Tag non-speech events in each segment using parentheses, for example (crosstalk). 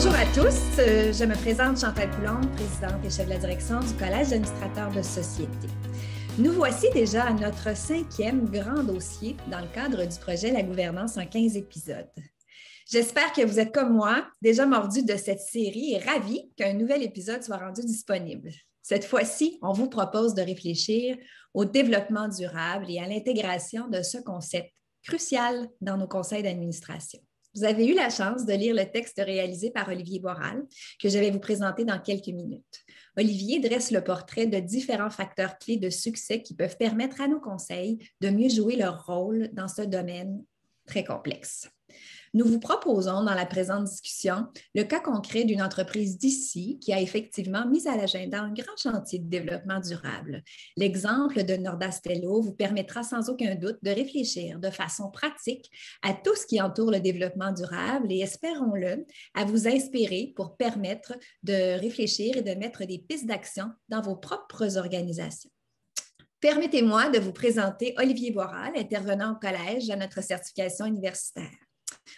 Bonjour à tous, euh, je me présente Chantal Poulon, présidente et chef de la direction du Collège d'administrateurs de société. Nous voici déjà à notre cinquième grand dossier dans le cadre du projet La gouvernance en 15 épisodes. J'espère que vous êtes comme moi, déjà mordu de cette série et ravis qu'un nouvel épisode soit rendu disponible. Cette fois-ci, on vous propose de réfléchir au développement durable et à l'intégration de ce concept crucial dans nos conseils d'administration. Vous avez eu la chance de lire le texte réalisé par Olivier Boral, que je vais vous présenter dans quelques minutes. Olivier dresse le portrait de différents facteurs clés de succès qui peuvent permettre à nos conseils de mieux jouer leur rôle dans ce domaine très complexe. Nous vous proposons dans la présente discussion le cas concret d'une entreprise d'ici qui a effectivement mis à l'agenda un grand chantier de développement durable. L'exemple de Nordastello vous permettra sans aucun doute de réfléchir de façon pratique à tout ce qui entoure le développement durable et espérons-le à vous inspirer pour permettre de réfléchir et de mettre des pistes d'action dans vos propres organisations. Permettez-moi de vous présenter Olivier Boral, intervenant au collège à notre certification universitaire.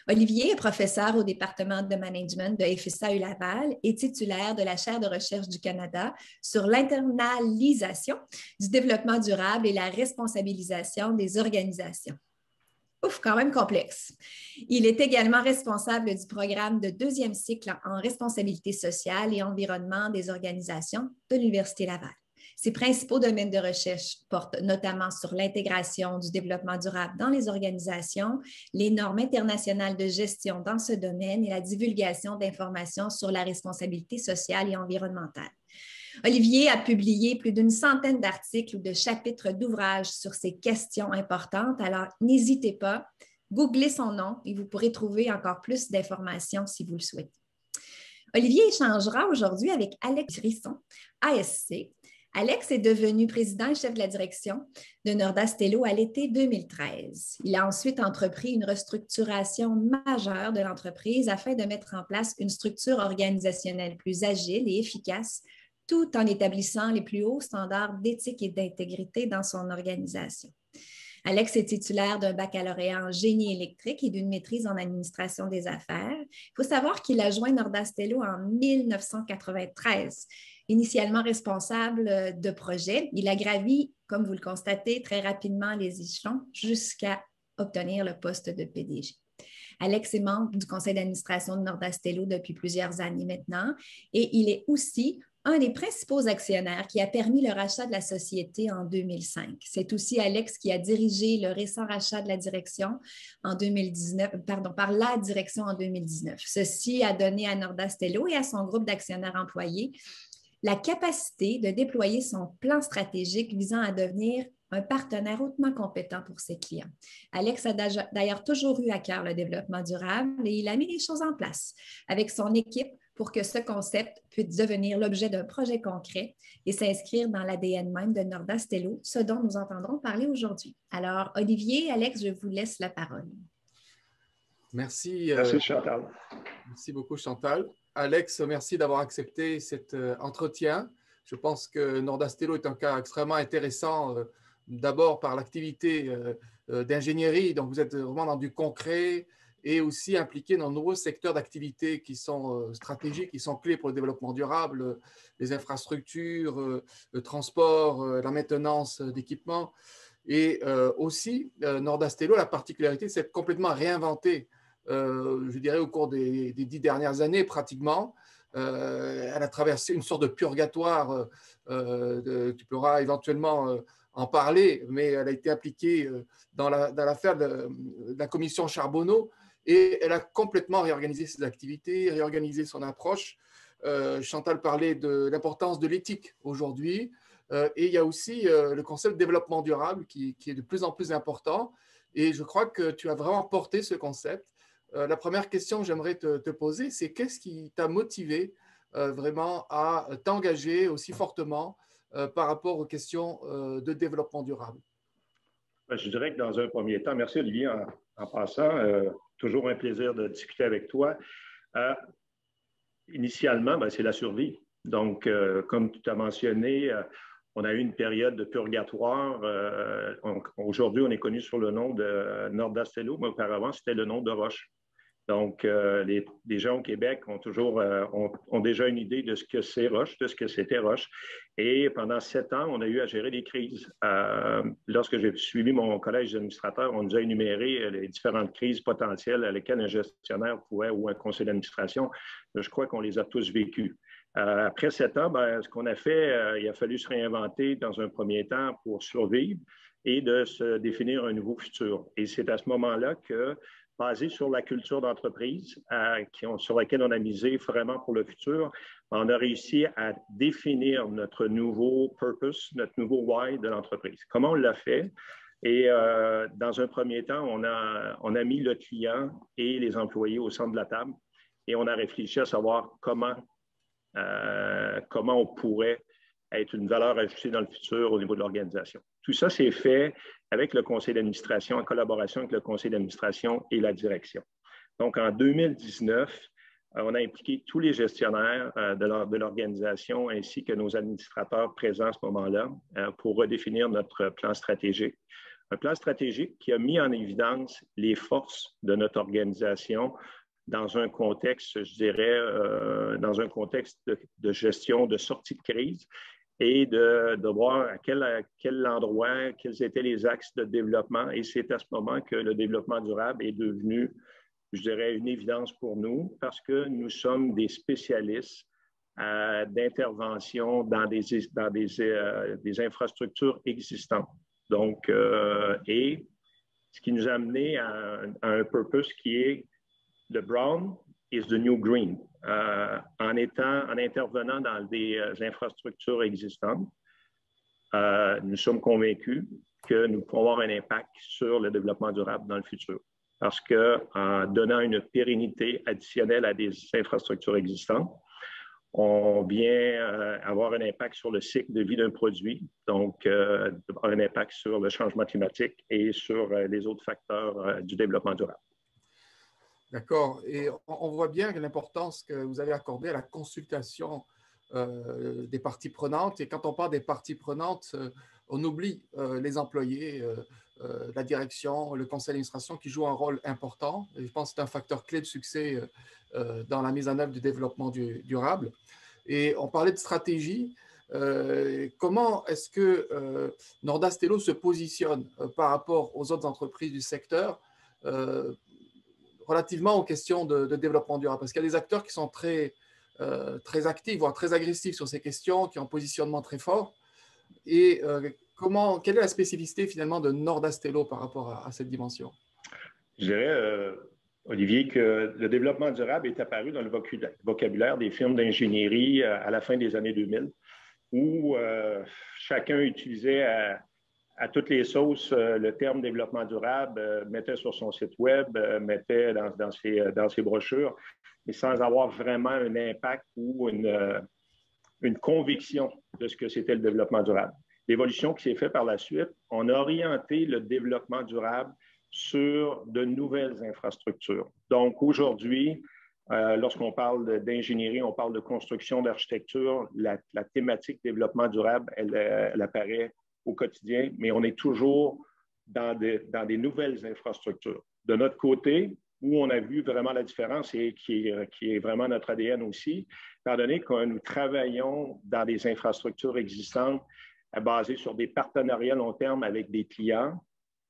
Olivier est professeur au département de management de FSA Laval et titulaire de la chaire de recherche du Canada sur l'internalisation du développement durable et la responsabilisation des organisations. Ouf, quand même complexe. Il est également responsable du programme de deuxième cycle en responsabilité sociale et environnement des organisations de l'Université Laval. Ses principaux domaines de recherche portent notamment sur l'intégration du développement durable dans les organisations, les normes internationales de gestion dans ce domaine et la divulgation d'informations sur la responsabilité sociale et environnementale. Olivier a publié plus d'une centaine d'articles ou de chapitres d'ouvrages sur ces questions importantes, alors n'hésitez pas, googlez son nom et vous pourrez trouver encore plus d'informations si vous le souhaitez. Olivier échangera aujourd'hui avec Alex Risson, ASC, Alex est devenu président et chef de la direction de Nordastello à l'été 2013. Il a ensuite entrepris une restructuration majeure de l'entreprise afin de mettre en place une structure organisationnelle plus agile et efficace, tout en établissant les plus hauts standards d'éthique et d'intégrité dans son organisation. Alex est titulaire d'un baccalauréat en génie électrique et d'une maîtrise en administration des affaires. Il faut savoir qu'il a joint Nordastello en 1993 initialement responsable euh, de projet. Il a gravi, comme vous le constatez, très rapidement les échelons jusqu'à obtenir le poste de PDG. Alex est membre du conseil d'administration de Nordastello depuis plusieurs années maintenant et il est aussi un des principaux actionnaires qui a permis le rachat de la société en 2005. C'est aussi Alex qui a dirigé le récent rachat de la direction en 2019, pardon, par la direction en 2019. Ceci a donné à Nordastello et à son groupe d'actionnaires employés la capacité de déployer son plan stratégique visant à devenir un partenaire hautement compétent pour ses clients. Alex a d'ailleurs toujours eu à cœur le développement durable et il a mis les choses en place avec son équipe pour que ce concept puisse devenir l'objet d'un projet concret et s'inscrire dans l'ADN même de Nordastello, ce dont nous entendrons parler aujourd'hui. Alors, Olivier, Alex, je vous laisse la parole. Merci. Euh, merci, Chantal. Merci beaucoup, Chantal. Alex, merci d'avoir accepté cet euh, entretien. Je pense que Nordastello est un cas extrêmement intéressant, euh, d'abord par l'activité euh, d'ingénierie, donc vous êtes vraiment dans du concret et aussi impliqué dans de nombreux secteurs d'activité qui sont stratégiques, qui sont clés pour le développement durable, les infrastructures, le transport, la maintenance d'équipements. Et aussi, Nordastello, la particularité, c'est complètement réinventé je dirais, au cours des, dix dernières années pratiquement. Euh, elle a traversé une sorte de purgatoire, euh, tu pourras éventuellement en parler, mais elle a été impliquée dans l'affaire de, la commission Charbonneau et elle a complètement réorganisé ses activités, réorganisé son approche. Chantal parlait de l'importance de l'éthique aujourd'hui. et il y a aussi le concept de développement durable qui, est de plus en plus important. Et je crois que tu as vraiment porté ce concept. Euh, la première question que j'aimerais te, poser, c'est qu'est-ce qui t'a motivé euh, vraiment à t'engager aussi fortement euh, par rapport aux questions de développement durable? Ben, je dirais que dans un premier temps, merci Olivier en, passant, toujours un plaisir de discuter avec toi. initialement, ben, c'est la survie. Donc, comme tu as mentionné, on a eu une période de purgatoire. Aujourd'hui, on est connu sur le nom de Nordastello, mais auparavant, c'était le nom de Roche. Donc, euh, les, gens au Québec ont toujours euh, ont, déjà une idée de ce que c'est Roche, de ce que c'était Roche. Et pendant sept ans, on a eu à gérer des crises. Euh, lorsque j'ai suivi mon collège d'administrateurs, on nous a énuméré les différentes crises potentielles à lesquelles un gestionnaire pouvait ou un conseil d'administration. Je crois qu'on les a tous vécues. après sept ans, ben, ce qu'on a fait, il a fallu se réinventer dans un premier temps pour survivre et de se définir un nouveau futur. Et c'est à ce moment-là que basé sur la culture d'entreprise euh, sur laquelle on a misé vraiment pour le futur, on a réussi à définir notre nouveau purpose, notre nouveau why de l'entreprise. Comment on l'a fait? Et euh, dans un premier temps, on a, on a mis le client et les employés au centre de la table et on a réfléchi à savoir comment, euh, comment on pourrait être une valeur ajoutée dans le futur au niveau de l'organisation. Tout ça, c'est fait avec le conseil d'administration, en collaboration avec le conseil d'administration et la direction. Donc, en 2019, euh, on a impliqué tous les gestionnaires euh, de l'organisation ainsi que nos administrateurs présents à ce moment-là euh, pour redéfinir notre plan stratégique. Un plan stratégique qui a mis en évidence les forces de notre organisation dans un contexte, je dirais, dans un contexte de, de, gestion de sortie de crise et de, voir à quel, quel, endroit, quels étaient les axes de développement. Et c'est à ce moment que le développement durable est devenu, je dirais, une évidence pour nous parce que nous sommes des spécialistes euh, d'intervention dans des, dans des, euh, des, infrastructures existantes. Donc, euh, et ce qui nous a amené à, à, un purpose qui est le brown is the new green. Euh, en, étant, en intervenant dans des euh, infrastructures existantes, euh, nous sommes convaincus que nous pouvons avoir un impact sur le développement durable dans le futur. Parce qu'en donnant une pérennité additionnelle à des infrastructures existantes, on vient avoir un impact sur le cycle de vie d'un produit, donc un impact sur le changement climatique et sur les autres facteurs du développement durable. D'accord. Et on voit bien l'importance que vous avez accordée à la consultation euh, des parties prenantes. Et quand on parle des parties prenantes, euh, on oublie euh, les employés, la direction, le conseil d'administration qui jouent un rôle important. Et je pense que c'est un facteur clé de succès dans la mise en œuvre du développement durable. Et on parlait de stratégie. comment est-ce que Nordastello se positionne par rapport aux autres entreprises du secteur relativement aux questions de, développement durable Parce qu'il y a des acteurs qui sont très, euh, très actifs, voire très agressifs sur ces questions, qui ont un positionnement très fort. Et euh, comment, quelle est la spécificité finalement de Nordastello par rapport à, cette dimension? Je dirais, euh, Olivier, que le développement durable est apparu dans le vocabulaire des firmes d'ingénierie à la fin des années 2000, où chacun utilisait à, à toutes les sauces euh, le terme développement durable, euh, mettait sur son site web, euh, mettait dans, ses, brochures, mais sans avoir vraiment un impact ou une, conviction de ce que c'était le développement durable. L'évolution qui s'est faite par la suite, on a orienté le développement durable sur de nouvelles infrastructures. Donc aujourd'hui, lorsqu'on parle d'ingénierie, on parle de construction, d'architecture, la, thématique développement durable, elle apparaît au quotidien, mais on est toujours dans des, dans des nouvelles infrastructures. De notre côté, où on a vu vraiment la différence et qui est, qui est vraiment notre ADN aussi, étant donné que nous travaillons dans des infrastructures existantes basées sur des partenariats long terme avec des clients,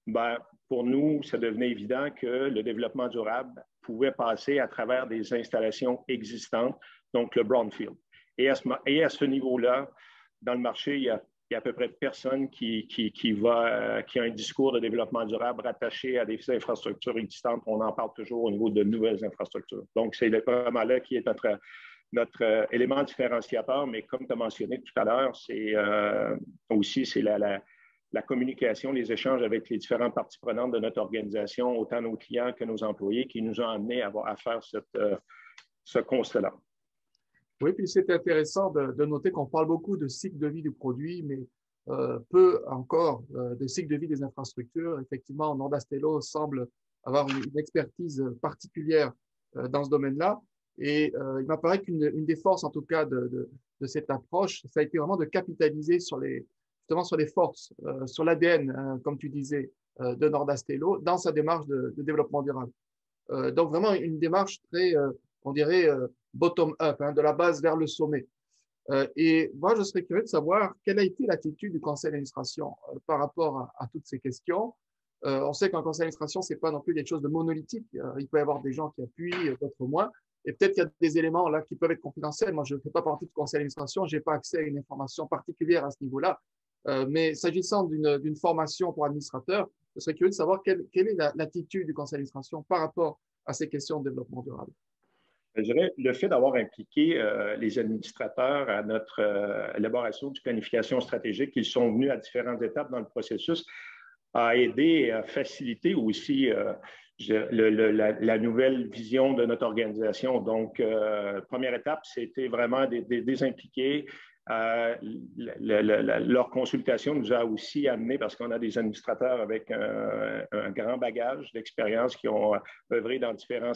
ben, pour nous, ça devenait évident que le développement durable pouvait passer à travers des installations existantes, donc le brownfield. Et à ce, et à ce niveau-là, dans le marché, il y a il y a à peu près personne qui, qui, va, euh, qui a un discours de développement durable rattaché à des infrastructures existantes. On en parle toujours au niveau de nouvelles infrastructures. Donc, c'est vraiment là qui est notre, notre euh, élément différenciateur. Mais comme tu as mentionné tout à l'heure, c'est euh, aussi c'est la, la, communication, les échanges avec les différentes parties prenantes de notre organisation, autant nos clients que nos employés, qui nous ont amenés à, à faire cette, ce constat-là. Oui, puis c'est intéressant de, noter qu'on parle beaucoup de cycle de vie du produit, mais euh, peu encore euh, de cycle de vie des infrastructures. Effectivement, Nordastello semble avoir une, expertise particulière euh, dans ce domaine-là. Et il m'apparaît qu'une des forces, en tout cas, de, cette approche, ça a été vraiment de capitaliser sur les, justement sur les forces, sur l'ADN, comme tu disais, de Nordastello dans sa démarche de, développement durable. donc vraiment une démarche très, on dirait, bottom-up, hein, de la base vers le sommet. et moi, je serais curieux de savoir quelle a été l'attitude du conseil d'administration par rapport à, toutes ces questions. on sait qu'un conseil d'administration, c'est pas non plus quelque chose de monolithique. il peut y avoir des gens qui appuient, d'autres moins. Et peut-être qu'il y a des éléments là qui peuvent être confidentiels. Moi, je ne fais pas partie du conseil d'administration, je n'ai pas accès à une information particulière à ce niveau-là. Euh, mais s'agissant d'une formation pour administrateur, je serais curieux de savoir quelle est l'attitude du conseil d'administration par rapport à ces questions de développement durable. Le fait d'avoir impliqué euh, les administrateurs à notre euh, élaboration de planification stratégique, ils sont venus à différentes étapes dans le processus, a aidé à faciliter aussi la, nouvelle vision de notre organisation. Donc, euh, première étape, c'était vraiment de les impliquer. Euh, leur consultation nous a aussi amené, parce qu'on a des administrateurs avec un, grand bagage d'expérience qui ont œuvré dans différents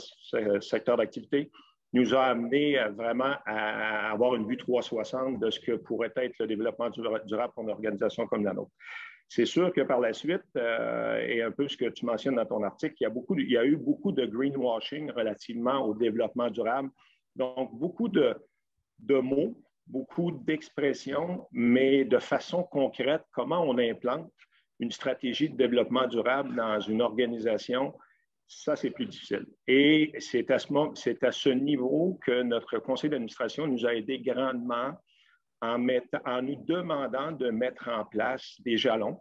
secteurs d'activité, nous a amené vraiment à avoir une vue 360 de ce que pourrait être le développement durable pour une organisation comme la nôtre. C'est sûr que par la suite, euh, et un peu ce que tu mentionnes dans ton article, il y a, beaucoup il y a eu beaucoup de greenwashing relativement au développement durable. Donc, beaucoup de, de mots, beaucoup d'expressions, mais de façon concrète, comment on implante une stratégie de développement durable dans une organisation, ça, c'est plus difficile. Et c'est à, ce, niveau que notre conseil d'administration nous a aidé grandement en, nous demandant de mettre en place des jalons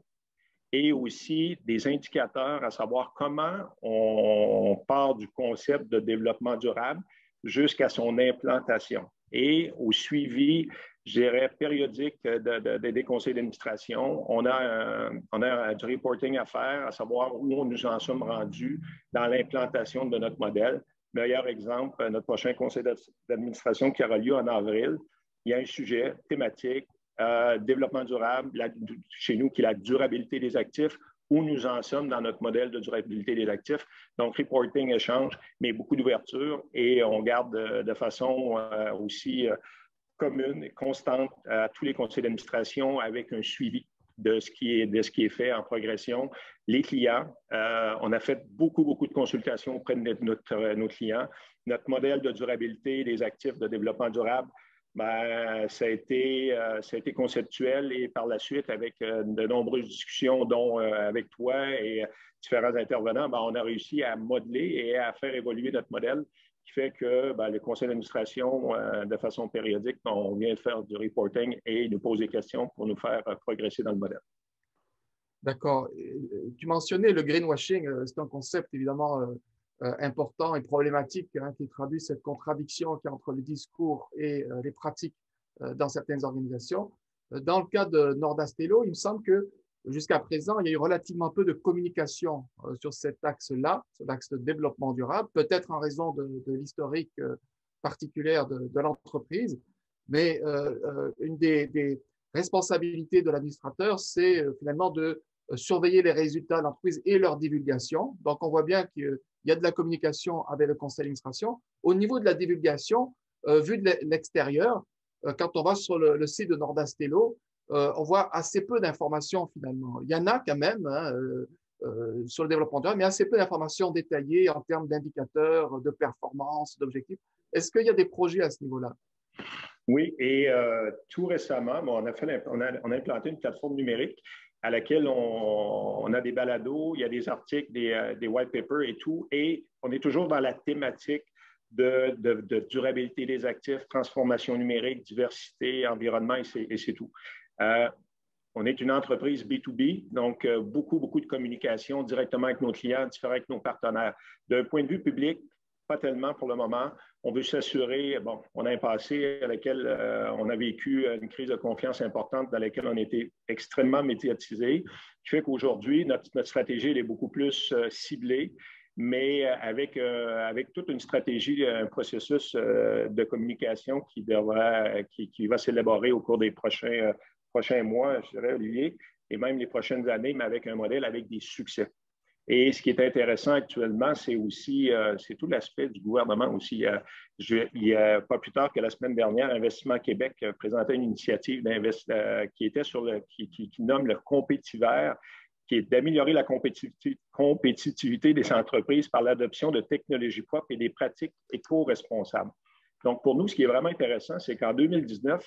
et aussi des indicateurs à savoir comment on part du concept de développement durable jusqu'à son implantation et au suivi, je dirais, périodique des conseils d'administration. On a, on a du reporting à faire, à savoir où nous en sommes rendus dans l'implantation de notre modèle. Meilleur exemple, notre prochain conseil d'administration qui aura lieu en avril, il y a un sujet thématique, euh, développement durable, chez nous, qui est la durabilité des actifs, où nous en sommes dans notre modèle de durabilité des actifs. Donc, reporting, échange, mais beaucoup d'ouverture et on garde de, façon euh, aussi euh, commune et constante à tous les conseils d'administration avec un suivi de ce, qui est, de ce qui est fait en progression. Les clients, on a fait beaucoup, beaucoup de consultations auprès de nos clients. Notre modèle de durabilité des actifs de développement durable ben, ça, a été, euh, ça a été conceptuel et par la suite, avec euh, de nombreuses discussions, dont euh, avec toi et différents intervenants, ben, on a réussi à modeler et à faire évoluer notre modèle, qui fait que ben, le conseil d'administration, de façon périodique, on vient faire du reporting et nous pose des questions pour nous faire progresser dans le modèle. D'accord. Tu mentionnais le greenwashing, c'est un concept évidemment important et problématique hein, qui traduit cette contradiction qui entre les discours et euh, les pratiques euh, dans certaines organisations. Dans le cas de Nordastello, il me semble que jusqu'à présent, il y a eu relativement peu de communication sur cet axe-là, sur l'axe de développement durable, peut-être en raison de, l'historique particulière de, l'entreprise, mais une des, des, responsabilités de l'administrateur, c'est finalement de surveiller les résultats de l'entreprise et leur divulgation. Donc, on voit bien qu'il il y a de la communication avec le conseil d'administration. Au niveau de la divulgation, euh, vu de l'extérieur, euh, quand on va sur le, site de Nordastello, euh, on voit assez peu d'informations finalement. Il y en a quand même hein, sur le développement durable, mais assez peu d'informations détaillées en termes d'indicateurs, de performance, d'objectifs. Est-ce qu'il y a des projets à ce niveau-là? Oui, et tout récemment, on, a fait, on, a, on, a, implanté une plateforme numérique à laquelle on, a des balados, il y a des articles, des, euh, des, white papers et tout, et on est toujours dans la thématique de, durabilité des actifs, transformation numérique, diversité, environnement, et c'est tout. Euh, on est une entreprise B2B, donc euh, beaucoup, beaucoup de communication directement avec nos clients, différents avec nos partenaires. D'un point de vue public, pas tellement pour le moment. On veut s'assurer, bon, on a un passé à laquelle euh, on a vécu une crise de confiance importante dans laquelle on était extrêmement médiatisé, qui fait qu'aujourd'hui, notre, stratégie est beaucoup plus euh, ciblée, mais euh, avec, avec toute une stratégie, un processus de communication qui, devra, qui va s'élaborer au cours des prochains, prochains mois, je dirais, Olivier, et même les prochaines années, mais avec un modèle avec des succès. Et ce qui est intéressant actuellement, c'est aussi euh, tout l'aspect du gouvernement aussi. il y a pas plus tard que la semaine dernière, Investissement Québec présentait une initiative euh, qui était sur qui, nomme le compétiver, qui est d'améliorer la compétitivité des entreprises par l'adoption de technologies propres et des pratiques éco-responsables. Donc, pour nous, ce qui est vraiment intéressant, c'est qu'en 2019,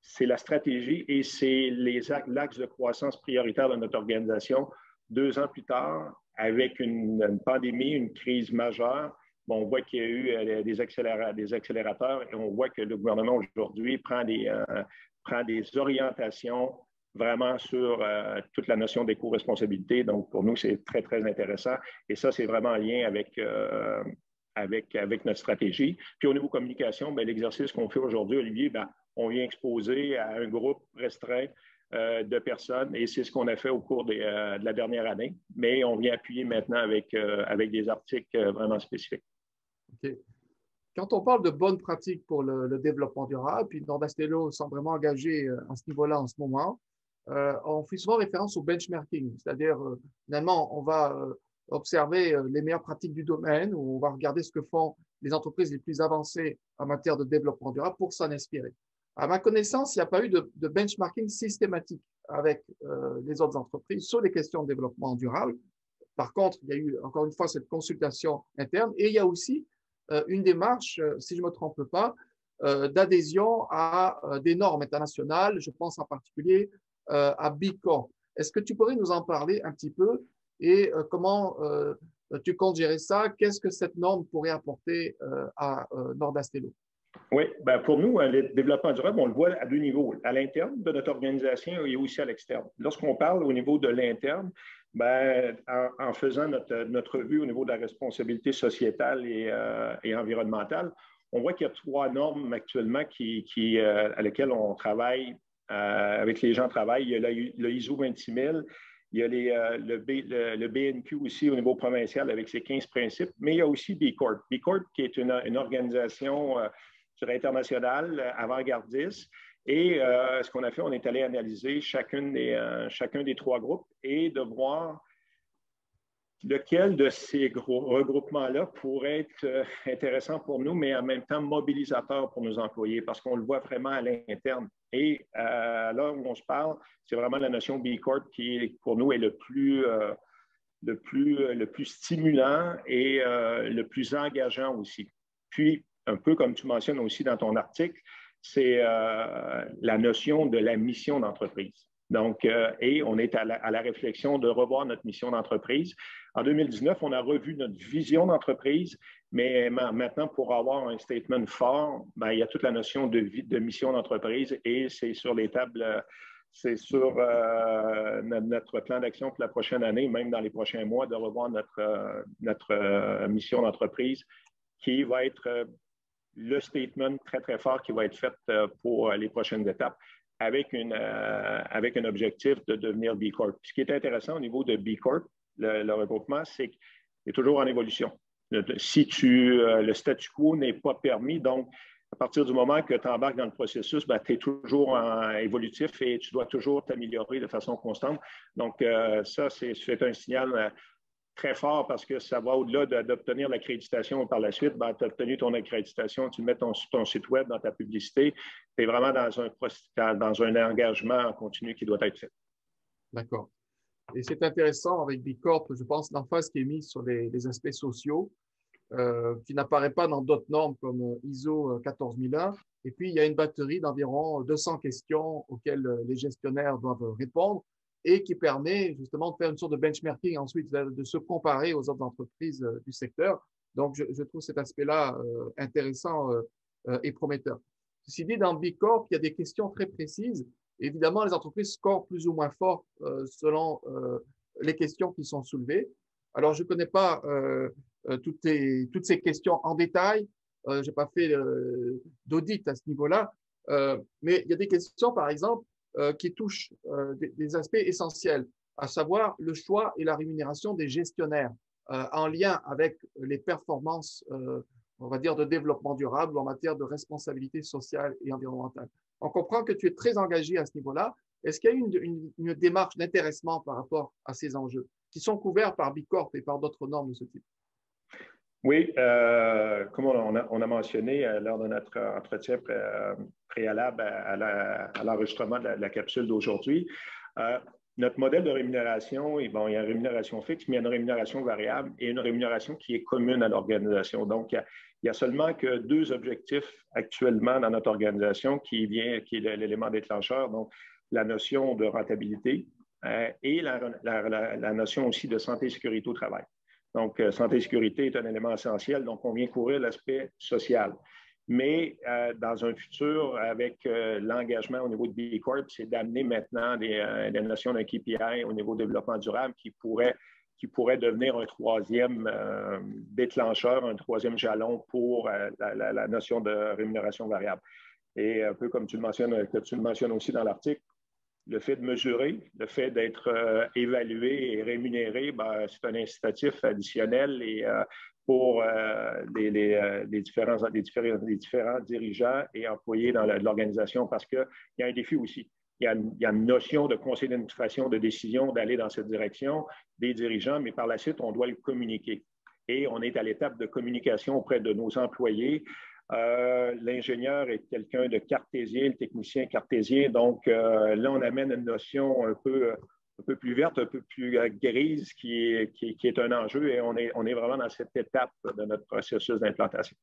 c'est la stratégie et c'est les axes de croissance prioritaires de notre organisation. Deux ans plus tard, avec une, pandémie, une crise majeure, on voit qu'il y a eu euh, des, accélérateurs et on voit que le gouvernement aujourd'hui prend, des, euh, orientations vraiment sur euh, toute la notion d'éco-responsabilité. Donc, pour nous, c'est très, très intéressant. Et ça, c'est vraiment en lien avec, avec, notre stratégie. Puis au niveau communication, ben, l'exercice qu'on fait aujourd'hui, Olivier, ben, on vient exposer à un groupe restreint de personnes et c'est ce qu'on a fait au cours euh, de la dernière année, mais on vient appuyer maintenant avec, euh, avec des articles vraiment spécifiques. Quand on parle de bonnes pratiques pour le, développement durable, puis Nordastello semble vraiment engagé à ce niveau-là en ce moment, on fait souvent référence au benchmarking, c'est-à-dire finalement on va observer les meilleures pratiques du domaine ou on va regarder ce que font les entreprises les plus avancées en matière de développement durable pour s'en inspirer. À ma connaissance, il n'y a pas eu de, benchmarking systématique avec euh, les autres entreprises sur les questions de développement durable. Par contre, il y a eu encore une fois cette consultation interne et il y a aussi euh, une démarche, euh, si je ne me trompe pas, d'adhésion à des normes internationales. Je pense en particulier à BICOR. Est-ce que tu pourrais nous en parler un petit peu et comment tu comptes gérer ça? Qu'est-ce que cette norme pourrait apporter à Nordastello? Oui, ben pour nous, le développement durable, on le voit à deux niveaux, à l'interne de notre organisation et aussi à l'externe. Lorsqu'on parle au niveau de l'interne, ben, en, faisant notre, notre, revue au niveau de la responsabilité sociétale et, euh, environnementale, on voit qu'il y a trois normes actuellement qui, euh, à lesquelles on travaille, euh, avec les gens travaillent. Il y a le, ISO 26000, il y a le, le, BNQ aussi au niveau provincial avec ses 15 principes, mais il y a aussi B Corp. B Corp qui est une organisation sur international euh, avant-gardiste. Et euh, ce qu'on a fait, on est allé analyser chacune des, euh, chacun des trois groupes et de voir lequel de ces regroupements-là pourrait être intéressant pour nous, mais en même temps mobilisateur pour nos employés, parce qu'on le voit vraiment à l'interne. Et là où on se parle, c'est vraiment la notion B Corp qui, pour nous, est le plus, le plus, le plus stimulant et le plus engageant aussi. Puis, un peu comme tu mentionnes aussi dans ton article, c'est euh, la notion de la mission d'entreprise. Donc, euh, et on est à la, réflexion de revoir notre mission d'entreprise. En 2019, on a revu notre vision d'entreprise, mais maintenant, pour avoir un statement fort, ben, il y a toute la notion de, de mission d'entreprise et c'est sur les tables, c'est sur euh, notre plan d'action pour la prochaine année, même dans les prochains mois, de revoir notre, notre mission d'entreprise qui va être le statement très, très fort qui va être fait euh, pour euh, les prochaines étapes avec, une, euh, avec un objectif de devenir B Corp. Ce qui est intéressant au niveau de B Corp, le, regroupement, c'est qu'il est toujours en évolution. si tu, le statu quo n'est pas permis, donc à partir du moment que tu embarques dans le processus, ben, tu es toujours en évolutif et tu dois toujours t'améliorer de façon constante. Donc, ça, c'est un signal très fort parce que ça va au-delà d'obtenir l'accréditation par la suite. Ben, tu as obtenu ton accréditation, tu mets ton, ton site web dans ta publicité. Tu es vraiment dans un, dans un engagement en continu qui doit être fait. D'accord. Et c'est intéressant avec Bicorp, je pense, l'emphase qui est mise sur les, aspects sociaux, euh, qui n'apparaît pas dans d'autres normes comme euh, ISO 14001. Euh, Et puis, il y a une batterie d'environ 200 questions auxquelles les gestionnaires doivent répondre et qui permet justement de faire une sorte de benchmarking ensuite, de, se comparer aux autres entreprises euh, du secteur. Donc, je, trouve cet aspect-là euh, intéressant euh, et prometteur. Ceci dit, dans B Corp, il y a des questions très précises. Évidemment, les entreprises scorent plus ou moins fort selon les questions qui sont soulevées. Alors, je ne connais pas toutes, ces questions en détail. je n'ai pas fait d'audit à ce niveau-là. mais il y a des questions, par exemple, qui touche euh, des, aspects essentiels, à savoir le choix et la rémunération des gestionnaires euh, en lien avec les performances, on va dire, de développement durable en matière de responsabilité sociale et environnementale. On comprend que tu es très engagé à ce niveau-là. Est-ce qu'il y a une, une démarche d'intéressement par rapport à ces enjeux qui sont couverts par Bicorp et par d'autres normes de ce type? Oui, euh, comme on a, mentionné euh, lors de notre entretien préalable à, l'enregistrement de, la, capsule d'aujourd'hui, euh, notre modèle de rémunération, il y a une rémunération fixe, mais il y a une rémunération variable et une rémunération qui est commune à l'organisation. Donc, il n'y a, seulement que deux objectifs actuellement dans notre organisation qui, vient, qui est l'élément déclencheur, donc la notion de rentabilité euh, et la, la, notion aussi de santé et sécurité au travail. Donc, euh, santé et sécurité est un élément essentiel, donc on vient couvrir l'aspect social. Mais euh, dans un futur, avec euh, l'engagement au niveau de B Corp, c'est d'amener maintenant des, euh, notions d'un KPI au niveau développement durable qui pourrait, qui pourrait devenir un troisième déclencheur, un troisième jalon pour la, notion de rémunération variable. Et un peu comme tu le mentionnes, que tu le mentionnes aussi dans l'article, le fait de mesurer, le fait d'être évalué et rémunéré, ben, c'est un incitatif additionnel et pour euh, les, euh, différents, différents, différents, dirigeants et employés dans l'organisation parce qu'il y a un défi aussi. Il y, a une, notion de conseil d'administration, de décision d'aller dans cette direction des dirigeants, mais par la suite, on doit le communiquer. Et on est à l'étape de communication auprès de nos employés. Euh, L'ingénieur est quelqu'un de cartésien, le technicien cartésien. Donc là, on amène une notion un peu un peu plus verte, un peu plus euh, grise, qui est, un enjeu et on est, vraiment dans cette étape de notre processus d'implantation.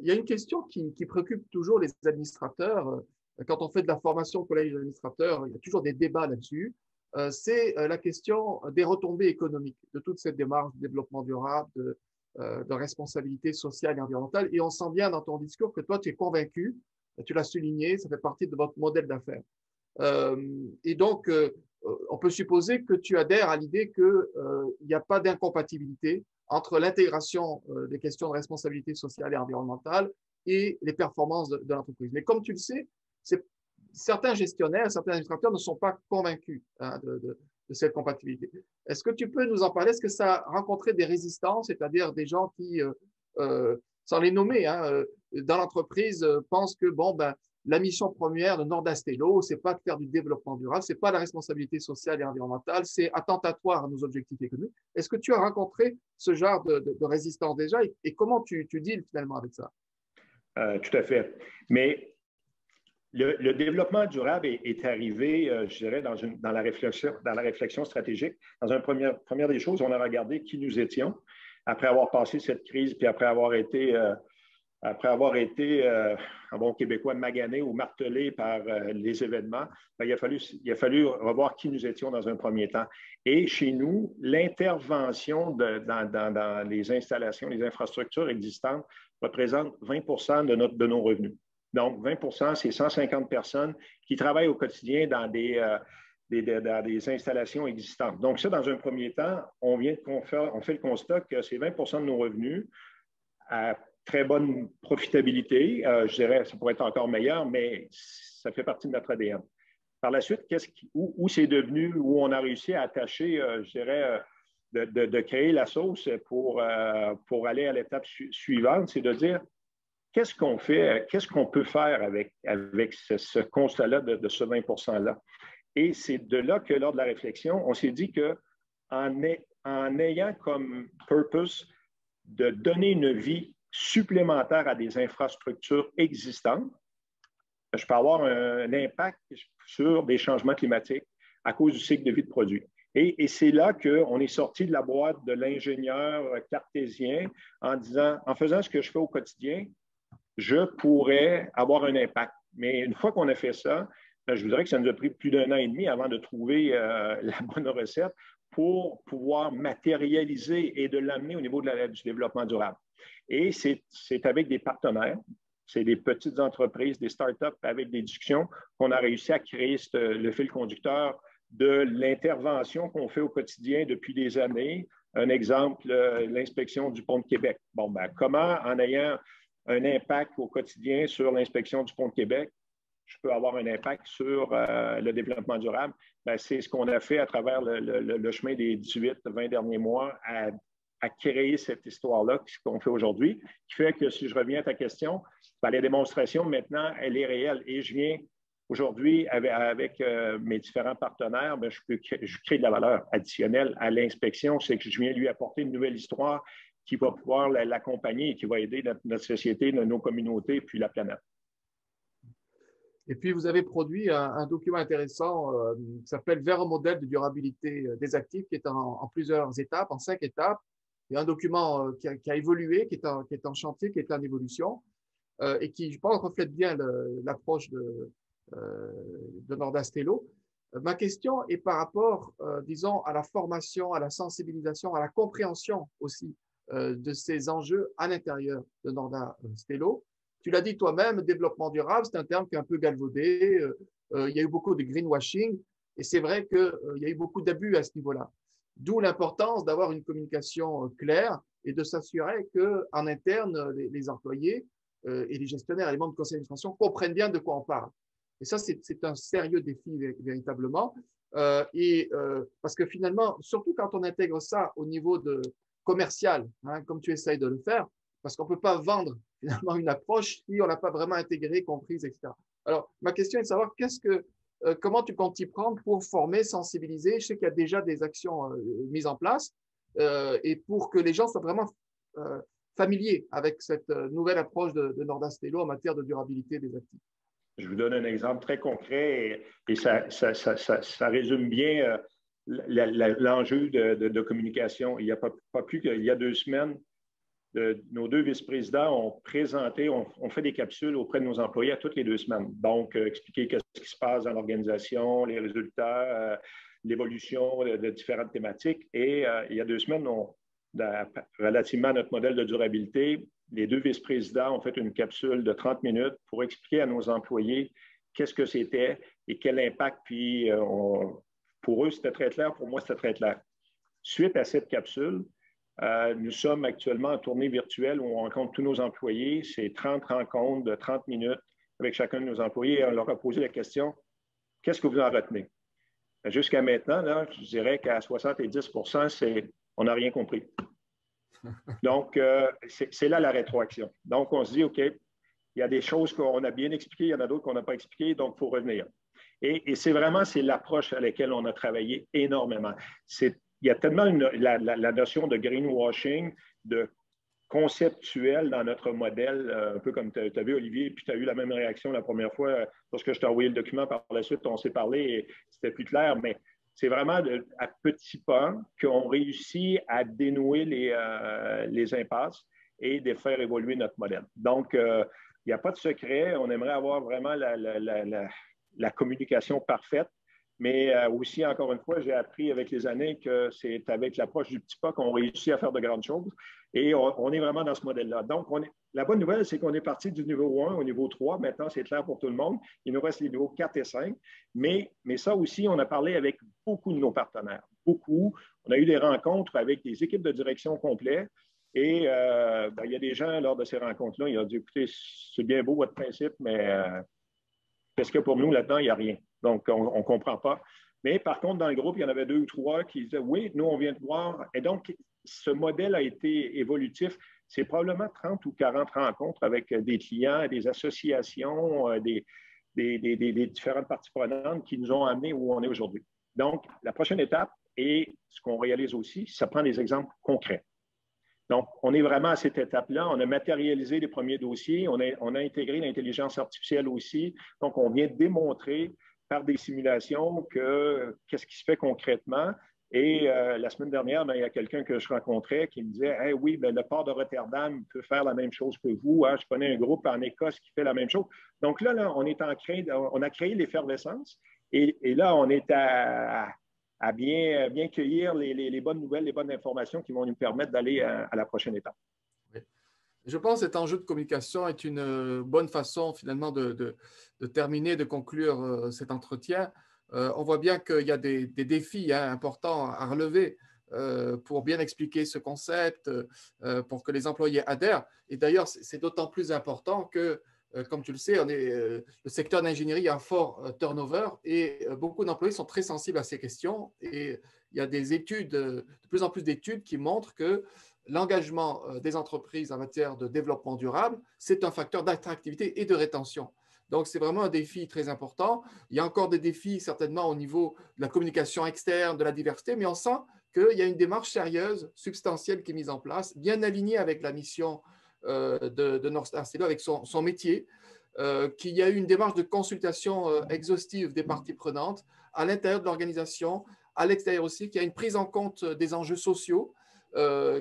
Il y a une question qui, préoccupe toujours les administrateurs. Quand on fait de la formation au collège d'administrateurs, il y a toujours des débats là-dessus. Euh, c'est euh, la question des retombées économiques de toute cette démarche de développement durable, de, de responsabilité sociale et environnementale. Et on sent bien dans ton discours que toi, tu es convaincu, tu l'as souligné, ça fait partie de votre modèle d'affaires. Euh, et donc, euh, on peut supposer que tu adhères à l'idée qu'il euh, n'y a pas d'incompatibilité entre l'intégration des questions de responsabilité sociale et environnementale et les performances de, l'entreprise. Mais comme tu le sais, certains gestionnaires, certains administrateurs ne sont pas convaincus hein, de, cette compatibilité. Est-ce que tu peux nous en parler? Est-ce que ça a rencontré des résistances, c'est-à-dire des gens qui, sans les nommer, hein, dans l'entreprise, pensent que bon, ben, la mission première de Nordastello, c'est pas de faire du développement durable, c'est pas la responsabilité sociale et environnementale, c'est attentatoire à nos objectifs économiques. Est-ce que tu as rencontré ce genre de, résistance déjà et, comment tu, tu finalement avec ça? Euh, tout à fait. Mais le, développement durable est, arrivé, euh, je dirais, dans, la réflexion, stratégique. Dans une première, première des choses, on a regardé qui nous étions après avoir passé cette crise, puis après avoir été euh, après avoir été, euh, un bon québécois, magané ou martelé par euh, les événements, ben, il, a fallu, il a fallu revoir qui nous étions dans un premier temps. Et chez nous, l'intervention dans, les installations, les infrastructures existantes représente 20 de, notre, de nos revenus. Donc, 20% c'est 150 personnes qui travaillent au quotidien dans des, euh, dans des installations existantes. Donc, ça, dans un premier temps, on, vient fait, on fait le constat que c'est 20% de nos revenus à très bonne profitabilité. Euh, je dirais, ça pourrait être encore meilleur, mais ça fait partie de notre ADN. Par la suite, où, c'est devenu, où on a réussi à attacher, euh, je dirais, euh, de, créer la sauce pour, pour aller à l'étape suivante, c'est de dire qu'est-ce qu'on fait, qu'est-ce qu'on peut faire avec, avec ce, constat-là de, ce 20 %-là. Et c'est de là que, lors de la réflexion, on s'est dit qu'en en ayant comme purpose de donner une vie supplémentaire à des infrastructures existantes, je peux avoir un, impact sur des changements climatiques à cause du cycle de vie de produit. Et, c'est là qu'on est sorti de la boîte de l'ingénieur cartésien en disant, en faisant ce que je fais au quotidien, je pourrais avoir un impact. Mais une fois qu'on a fait ça, ben, je voudrais que ça nous a pris plus d'un an et demi avant de trouver euh, (laughs) la bonne recette pour pouvoir matérialiser et de l'amener au niveau de du développement durable. Et c'est avec des partenaires, c'est des petites entreprises, des startups avec des discussions qu'on a réussi à créer le fil conducteur de l'intervention qu'on fait au quotidien depuis des années. Un exemple, l'inspection du pont de Québec. Bon, ben, comment, en ayant un impact au quotidien sur l'inspection du pont de Québec, je peux avoir un impact sur euh, le développement durable? Ben, c'est ce qu'on a fait à travers le, chemin des 18, 20 derniers mois à créer cette histoire-là, ce qu'on fait aujourd'hui, qui fait que si je reviens à ta question, ben, la démonstration maintenant, elle est réelle. Et je viens aujourd'hui avec, euh, mes différents partenaires, ben, je, peux, crée de la valeur additionnelle à l'inspection. C'est que je viens lui apporter une nouvelle histoire qui va pouvoir l'accompagner et qui va aider notre, société, nos communautés, puis la planète. Et puis, vous avez produit un, document intéressant qui s'appelle Vers un modèle de durabilité des actifs, qui est en, plusieurs étapes, en cinq étapes. Il y a un document qui a, évolué, qui est, en, qui est, en, chantier, qui est en évolution, et qui, je pense, reflète bien l'approche de, de Nordastello. Ma question est par rapport, disons, à la formation, à la sensibilisation, à la compréhension aussi euh, de ces enjeux à l'intérieur de Norda Stello. Tu l'as dit toi-même, développement durable, c'est un terme qui est un peu galvaudé. Euh, euh, il y a eu beaucoup de greenwashing et c'est vrai qu'il y a eu beaucoup d'abus à ce niveau-là. D'où l'importance d'avoir une communication claire et de s'assurer qu'en interne, les, employés et les gestionnaires et les membres du conseil d'administration comprennent bien de quoi on parle. Et ça, c'est un sérieux défi véritablement. et parce que finalement, surtout quand on intègre ça au niveau de, commercial, hein, comme tu essayes de le faire, parce qu'on ne peut pas vendre finalement une approche si on n'a pas vraiment intégré, comprise, etc. Alors, ma question est de savoir qu'est-ce que, euh, comment tu comptes y prendre pour former, sensibiliser? Je sais qu'il y a déjà des actions euh, mises en place euh, et pour que les gens soient vraiment familiers avec cette nouvelle approche de, de Nordastello en matière de durabilité des actifs. Je vous donne un exemple très concret et, ça, résume bien l'enjeu de, communication. Il n'y a pas, plus qu'il y a deux semaines, nos deux vice-présidents ont présenté, ont on, fait des capsules auprès de nos employés à toutes les deux semaines. Donc, euh, expliquer ce qui se passe dans l'organisation, les résultats, euh, l'évolution de, différentes thématiques. Et euh, il y a deux semaines, relativement à notre modèle de durabilité, les deux vice-présidents ont fait une capsule de 30 minutes pour expliquer à nos employés qu'est-ce que c'était et quel impact, puis on, pour eux, c'était très clair. Pour moi, c'était très clair. Suite à cette capsule, euh, nous sommes actuellement en tournée virtuelle où on rencontre tous nos employés. C'est 30 rencontres de 30 minutes avec chacun de nos employés. on leur a posé la question qu'est-ce que vous en retenez? Jusqu'à maintenant, je dirais qu'à 70% c'est on n'a rien compris. (laughs) Donc, euh, c'est là la rétroaction. Donc, on se dit OK, il y a des choses qu'on a bien expliquées, il y en a d'autres qu'on n'a pas expliquées, donc il faut revenir. Et, c'est vraiment c'est l'approche à laquelle on a travaillé énormément. Il y a tellement la, notion de greenwashing, de conceptuel dans notre modèle, euh, un peu comme tu as, vu, Olivier, puis tu as eu la même réaction la première fois euh, lorsque je t'ai envoyé le document par la suite, on s'est parlé et c'était plus clair, mais c'est vraiment à petits pas qu'on réussit à dénouer les, euh, les, impasses et de faire évoluer notre modèle. Donc, il n'y a pas de secret. On aimerait avoir vraiment la communication parfaite. Mais euh, aussi, encore une fois, j'ai appris avec les années que c'est avec l'approche du petit pas qu'on réussit à faire de grandes choses. Et on, est vraiment dans ce modèle-là. Donc, la bonne nouvelle, c'est qu'on est parti du niveau 1 au niveau 3. Maintenant, c'est clair pour tout le monde. Il nous reste les niveaux 4 et 5. Mais, mais ça aussi, on a parlé avec beaucoup de nos partenaires. Beaucoup. On a eu des rencontres avec des équipes de direction complètes. Et euh, ben, il y a des gens, lors de ces rencontres-là, ils ont dit, écoutez, c'est bien beau votre principe, mais euh, parce que pour nous, là-dedans, il n'y a rien. Donc, on ne comprend pas. Mais par contre, dans le groupe, il y en avait deux ou trois qui disaient Oui, nous, on vient de voir. Et donc, ce modèle a été évolutif. C'est probablement 30 ou 40 rencontres avec des clients, des associations, euh, des, différentes parties prenantes qui nous ont amenés où on est aujourd'hui. Donc, la prochaine étape, et ce qu'on réalise aussi, ça prend des exemples concrets. Donc, on est vraiment à cette étape-là. On a matérialisé les premiers dossiers. On a, intégré l'intelligence artificielle aussi. Donc, on vient démontrer par des simulations que qu'est-ce qui se fait concrètement. Et euh, la semaine dernière, ben, il y a quelqu'un que je rencontrais qui me disait Oui, ben, le port de Rotterdam peut faire la même chose que vous. Hein. Je connais un groupe en Écosse qui fait la même chose. Donc là, là on, est en on a créé l'effervescence. Et, et, là, on est à, à bien, bien cueillir les, bonnes nouvelles, les bonnes informations qui vont nous permettre d'aller à, la prochaine étape. Je pense que cet enjeu de communication est une euh, bonne façon finalement de, terminer, de conclure euh, cet entretien. Euh, on voit bien qu'il y a des, défis hein, importants à relever pour bien expliquer ce concept, pour que les employés adhèrent. Et d'ailleurs, c'est d'autant plus important que comme tu le sais, on est, le secteur d'ingénierie a un fort turnover et beaucoup d'employés sont très sensibles à ces questions. Et il y a des études, de plus en plus d'études qui montrent que l'engagement des entreprises en matière de développement durable, c'est un facteur d'attractivité et de rétention. Donc, c'est vraiment un défi très important. Il y a encore des défis certainement au niveau de la communication externe, de la diversité, mais on sent qu'il y a une démarche sérieuse, substantielle qui est mise en place, bien alignée avec la mission euh, de, de avec son, métier. qu'il y a eu une démarche de consultation exhaustive des parties prenantes à l'intérieur de l'organisation, à l'extérieur aussi, qu'il y a une prise en compte des enjeux sociaux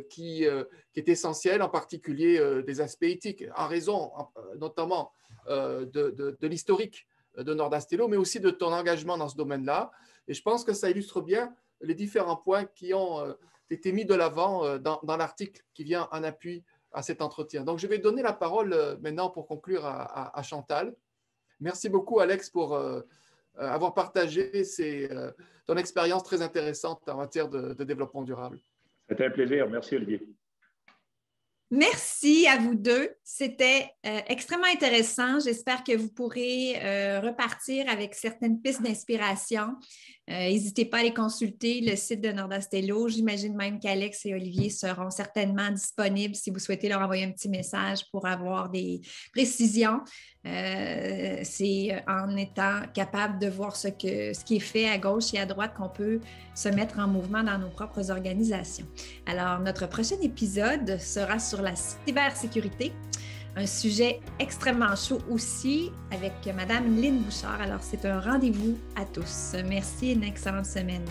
qui, qui, est essentielle, en particulier des aspects éthiques, en raison notamment de, de, de l'historique de Nordastello, mais aussi de ton engagement dans ce domaine-là. Et je pense que ça illustre bien les différents points qui ont été mis de l'avant dans, l'article qui vient en appui à cet entretien. Donc, je vais donner la parole maintenant pour conclure à, Chantal. Merci beaucoup, Alex, pour avoir partagé ton expérience très intéressante en matière de développement durable. C'était un plaisir. Merci, Olivier. Merci à vous deux. C'était euh, extrêmement intéressant. J'espère que vous pourrez euh, repartir avec certaines pistes d'inspiration. Euh, n'hésitez pas à les consulter, le site de Nordastello. J'imagine même qu'Alex et Olivier seront certainement disponibles si vous souhaitez leur envoyer un petit message pour avoir des précisions. C'est en étant capable de voir ce, que, ce qui est fait à gauche et à droite qu'on peut se mettre en mouvement dans nos propres organisations. Alors, notre prochain épisode sera sur la cybersécurité. Un sujet extrêmement chaud aussi avec Madame Lynn Bouchard. Alors, c'est un rendez-vous à tous. Merci et une excellente semaine.